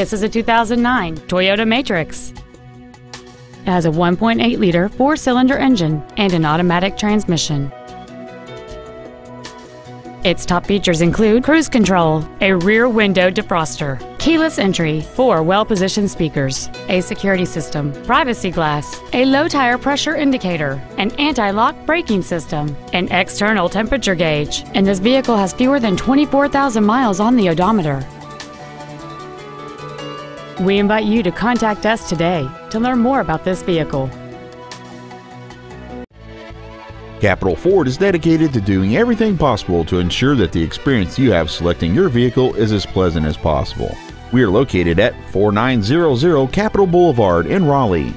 This is a 2009 Toyota Matrix. It has a 1.8 liter four cylinder engine and an automatic transmission. Its top features include cruise control, a rear window defroster, keyless entry, four well-positioned speakers, a security system, privacy glass, a low tire pressure indicator, an anti-lock braking system, an external temperature gauge, and this vehicle has fewer than 24,000 miles on the odometer. We invite you to contact us today to learn more about this vehicle. Capital Ford is dedicated to doing everything possible to ensure that the experience you have selecting your vehicle is as pleasant as possible. We are located at 4900 Capital Boulevard in Raleigh.